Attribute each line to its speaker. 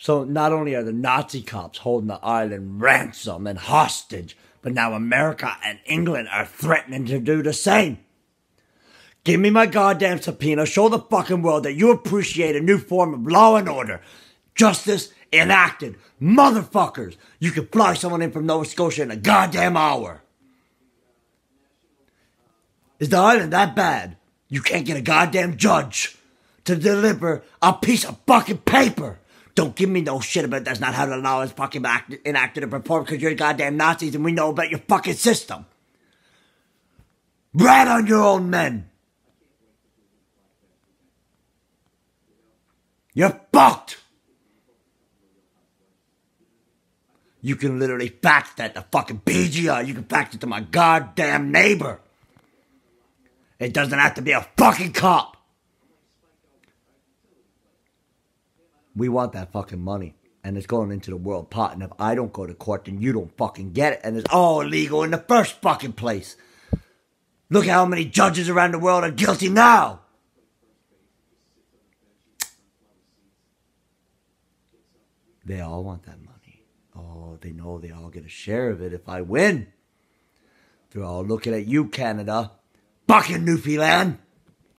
Speaker 1: So not only are the Nazi cops holding the island ransom and hostage, but now America and England are threatening to do the same. Give me my goddamn subpoena. Show the fucking world that you appreciate a new form of law and order. Justice enacted. Motherfuckers. You can fly someone in from Nova Scotia in a goddamn hour. Is the island that bad? You can't get a goddamn judge to deliver a piece of fucking paper. Don't give me no shit about that's not how the law is fucking act- enacted and performed because you're goddamn Nazis and we know about your fucking system. Rat on your own men. You're fucked. You can literally fax that to fucking BGR. You can fax it to my goddamn neighbor. It doesn't have to be a fucking cop. We want that fucking money. And it's going into the world pot. And if I don't go to court, then you don't fucking get it. And it's all illegal in the first fucking place. Look how many judges around the world are guilty now. They all want that money. Oh, they know they all get a share of it if I win. They're all looking at you, Canada. Fucking Newfoundland.